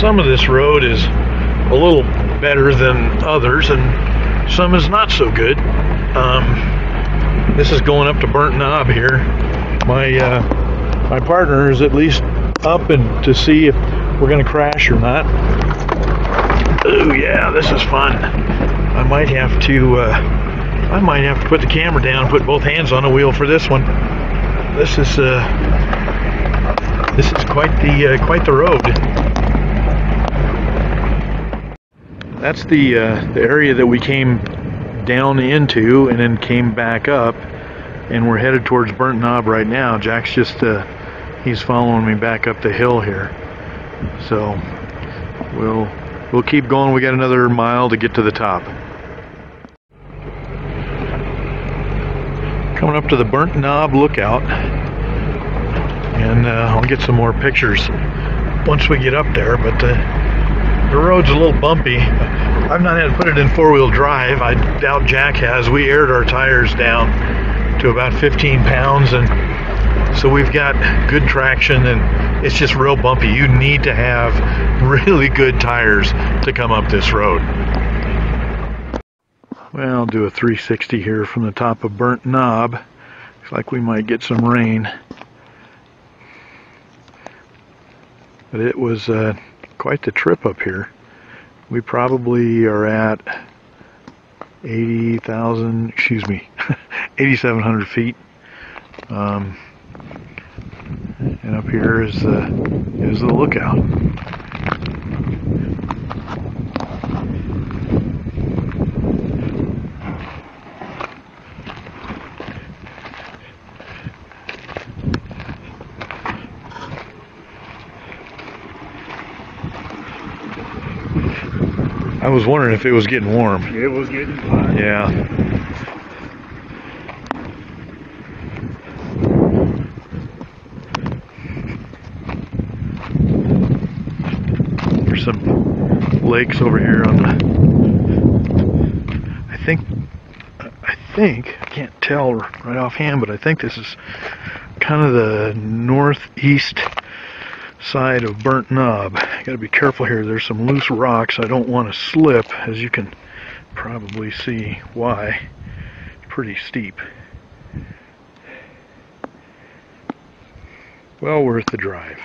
some of this road is a little better than others, and some is not so good. Um, this is going up to Burnt Knob here. My uh, my partner is at least up and to see if we're going to crash or not. Oh yeah, this is fun. I might have to uh, I might have to put the camera down, put both hands on the wheel for this one. This is uh, this is quite the uh, quite the road. That's the uh, the area that we came down into and then came back up, and we're headed towards Burnt Knob right now. Jack's just uh, he's following me back up the hill here, so we'll we'll keep going. We got another mile to get to the top. Coming up to the Burnt Knob Lookout, and uh, I'll get some more pictures once we get up there. But uh, the road's a little bumpy. I've not had to put it in four-wheel drive. I doubt Jack has. We aired our tires down to about 15 pounds, and so we've got good traction, and it's just real bumpy. You need to have really good tires to come up this road. Well, I'll do a 360 here from the top of Burnt Knob. Looks like we might get some rain. But it was uh, quite the trip up here. We probably are at 80,000, excuse me, 8,700 feet. Um, and up here is the, is the lookout. I was wondering if it was getting warm. It was getting hot. Yeah. There's some lakes over here on the. I think. I think I can't tell right offhand, but I think this is kind of the northeast side of Burnt Knob. Got to be careful here. There's some loose rocks. I don't want to slip, as you can probably see why. Pretty steep. Well worth the drive.